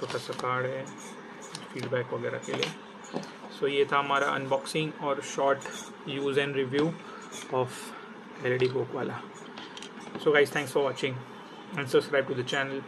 छोटा सा कार्ड है फीडबैक वगैरह के लिए। सो so, ये था हमारा अनबॉक्सिंग और short use and review of L E book वाला। So guys thanks for watching and subscribe to the channel